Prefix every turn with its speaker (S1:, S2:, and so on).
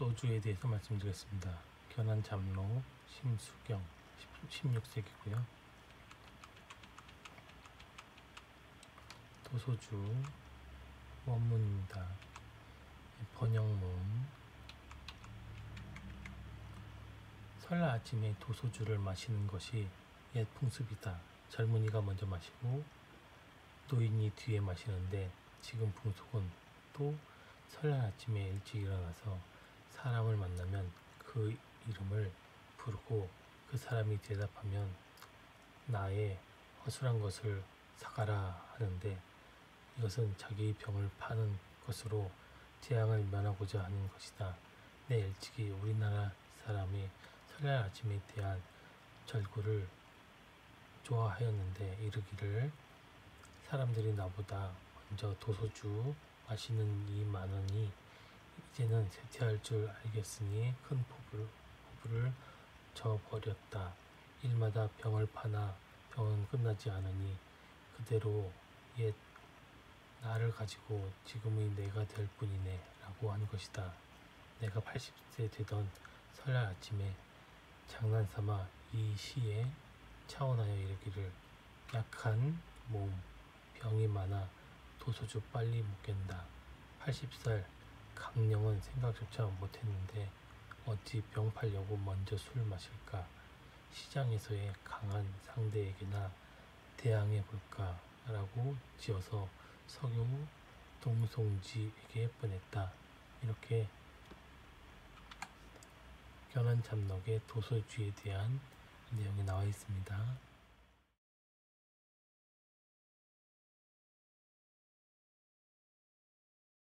S1: 도소주에 대해서 말씀드리겠습니다. 견한 잠로 심수경 16세기고요. 도소주 원문입니다. 번역문 설날 아침에 도소주를 마시는 것이 옛 풍습이다. 젊은이가 먼저 마시고 노인이 뒤에 마시는데 지금 풍속은 또 설날 아침에 일찍 일어나서 사람을 만나면 그 이름을 부르고 그 사람이 대답하면 나의 허술한 것을 사가라 하는데 이것은 자기 병을 파는 것으로 재앙을 면하고자 하는 것이다. 내 일찍이 우리나라 사람이 설날 아침에 대한 절구를 좋아하였는데 이르기를 사람들이 나보다 먼저 도소주 마시는 이 많으니 이제는 쇠퇴할 줄 알겠으니 큰 포부를, 포부를 져버렸다. 일마다 병을 파나 병은 끝나지 않으니 그대로 옛 나를 가지고 지금의 내가 될 뿐이네 라고 한 것이다. 내가 80세 되던 설날 아침에 장난삼아 이 시에 차원하여 이르기를 약한 몸, 병이 많아 도소주 빨리 못 깬다. 80살 강령은 생각조차 못했는데 어찌 병 팔려고 먼저 술 마실까? 시장에서의 강한 상대에게나 대항해 볼까? 라고 지어서 석유 동송지에게 보냈다. 이렇게 견한 잡록의 도소주에 대한 내용이 나와 있습니다.